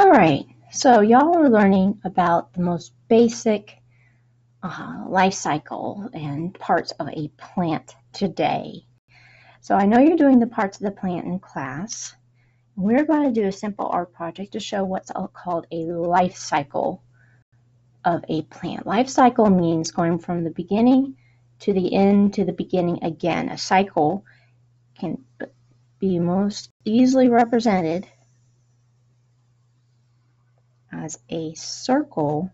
All right, so y'all are learning about the most basic uh, life cycle and parts of a plant today. So I know you're doing the parts of the plant in class. We're going to do a simple art project to show what's called a life cycle of a plant. Life cycle means going from the beginning to the end to the beginning again. A cycle can be most easily represented as a circle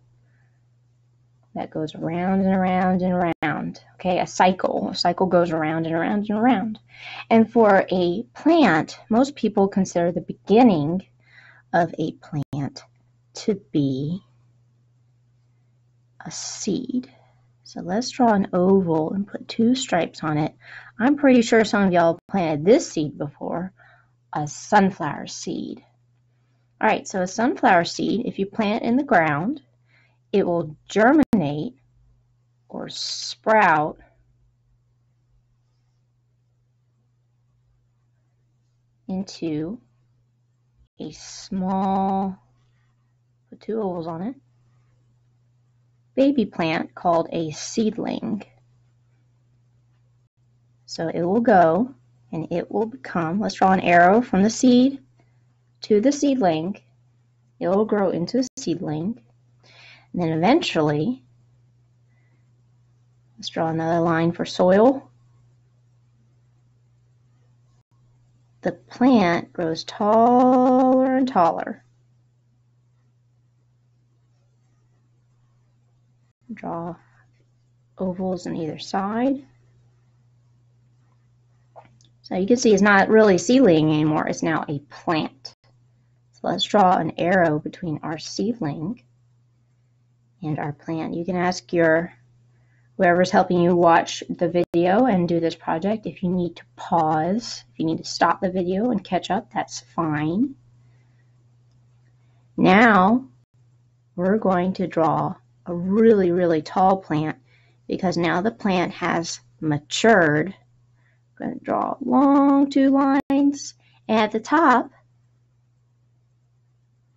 that goes around and around and around. Okay, a cycle. A cycle goes around and around and around. And for a plant, most people consider the beginning of a plant to be a seed. So let's draw an oval and put two stripes on it. I'm pretty sure some of y'all planted this seed before, a sunflower seed. All right, so a sunflower seed, if you plant in the ground, it will germinate or sprout into a small, put two ovals on it, baby plant called a seedling. So it will go and it will become, let's draw an arrow from the seed to the seedling. It will grow into a seedling. And then eventually, let's draw another line for soil. The plant grows taller and taller. Draw ovals on either side. So you can see it's not really seedling anymore, it's now a plant. Let's draw an arrow between our seedling and our plant. You can ask your whoever's helping you watch the video and do this project if you need to pause, if you need to stop the video and catch up, that's fine. Now we're going to draw a really, really tall plant because now the plant has matured. I'm going to draw long two lines. And at the top,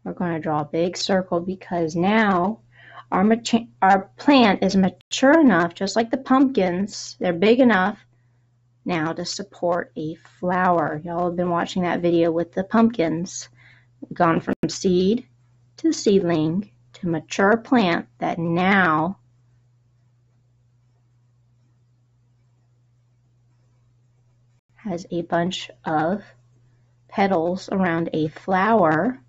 we're going to draw a big circle because now our, our plant is mature enough, just like the pumpkins, they're big enough now to support a flower. Y'all have been watching that video with the pumpkins. Gone from seed to seedling to mature plant that now has a bunch of petals around a flower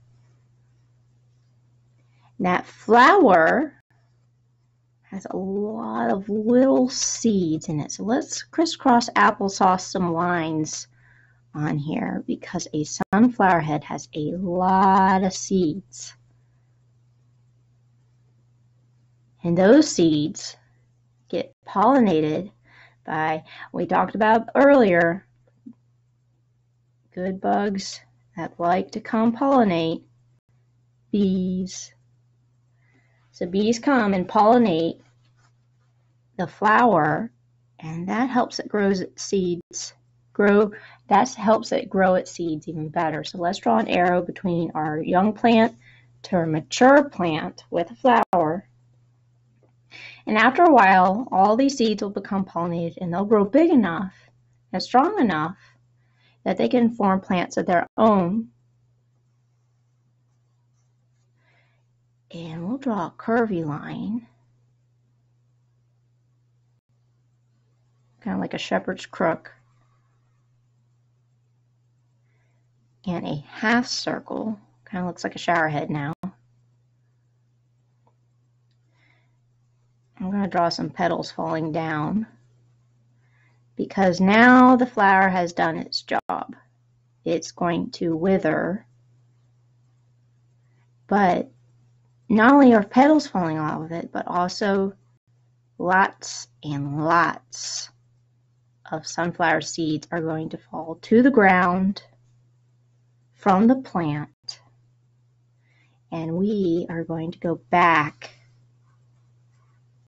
that flower has a lot of little seeds in it. So let's crisscross applesauce some lines on here because a sunflower head has a lot of seeds. And those seeds get pollinated by, we talked about earlier, good bugs that like to come pollinate, bees, so bees come and pollinate the flower, and that helps it grow its seeds grow. That helps it grow its seeds even better. So let's draw an arrow between our young plant to our mature plant with a flower. And after a while, all these seeds will become pollinated and they'll grow big enough and strong enough that they can form plants of their own And we'll draw a curvy line. Kind of like a shepherd's crook. And a half circle. Kind of looks like a shower head now. I'm going to draw some petals falling down because now the flower has done its job. It's going to wither, but not only are petals falling off of it, but also lots and lots of sunflower seeds are going to fall to the ground from the plant. And we are going to go back